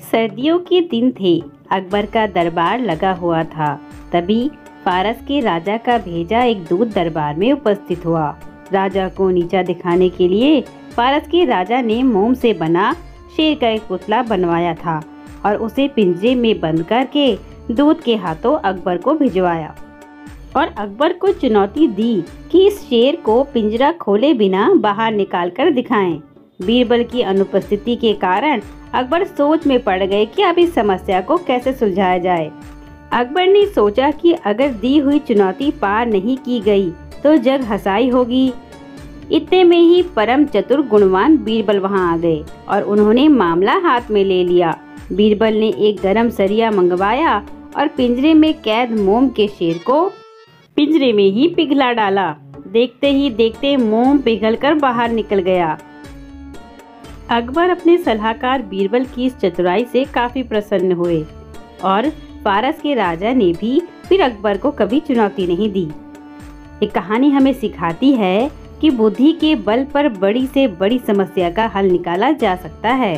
सर्दियों के दिन थे। अकबर का दरबार लगा हुआ था। तभी फारस के राजा का भेजा एक दूत दरबार में उपस्थित हुआ। राजा को नीचा दिखाने के लिए फारस के राजा ने मोम से बना शेर का एक पुतला बनवाया था और उसे पिंजरे में बंद करके दूत के हाथों अकबर को भिजवाया। और अकबर को चुनौती दी कि इस शेर को पिंजरा खोले बिना बाहर निकाल कर दिखाएँ। बीरबल की अनुपस्थिति के कारण अकबर सोच में पड़ गए कि अब इस समस्या को कैसे सुलझाया जाए। अकबर ने सोचा कि अगर दी हुई चुनौती पार नहीं की गई तो जग हसाई होगी। इतने में ही परम चतुर गुणवान बीरबल वहाँ आ गए और उन्होंने मामला हाथ में ले लिया। बीरबल ने एक गरम सरिया मंगवाया और पिंजरे में कैद मोम के शेर को पिंजरे में ही पिघला डाला। देखते ही देखते मोम पिघलकर बाहर निकल गया। अकबर अपने सलाहकार बीरबल की इस चतुराई से काफ़ी प्रसन्न हुए और पारस के राजा ने भी फिर अकबर को कभी चुनौती नहीं दी। ये कहानी हमें सिखाती है कि बुद्धि के बल पर बड़ी से बड़ी समस्या का हल निकाला जा सकता है।